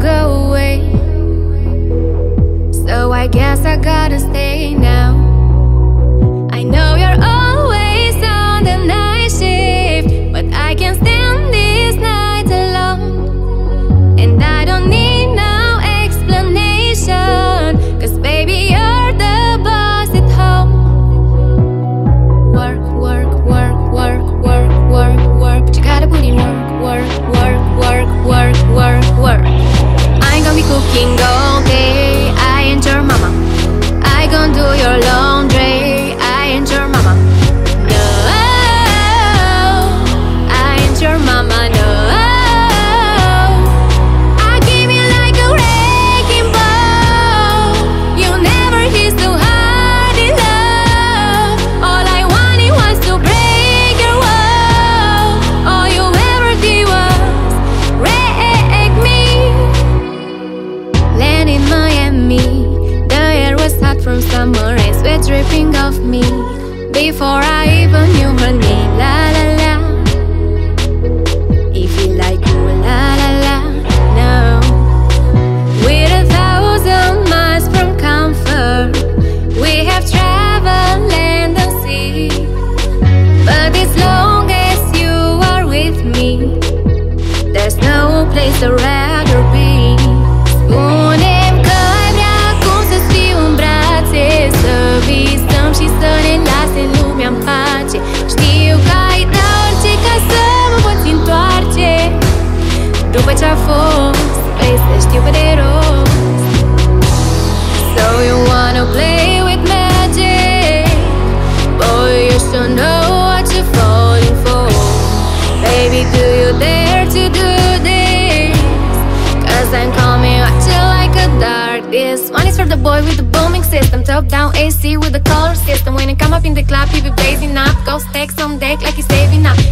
Go. can go dripping off me. Before I even knew her name La la Ce-a fost, vrei să știu pe de So you wanna play with magic? Boy, you should know what you're falling for. Baby, do you dare to do this? Cause I'm coming at you like a dart This one is for the boy with the booming system. Top down AC with the color system. When you come up in the club, he be blazing up. Go stacks on deck like he's saving up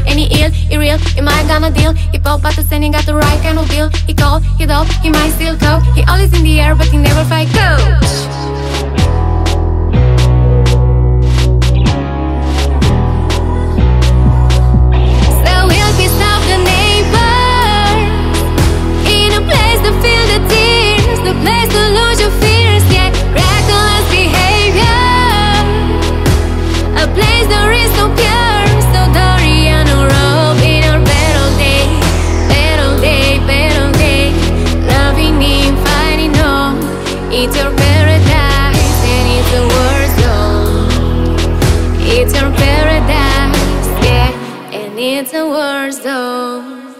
Gonna deal? He pop but the he got the right kind of deal. He cold, he dope, he might still go He always in the air but he never fight coach it's a war zone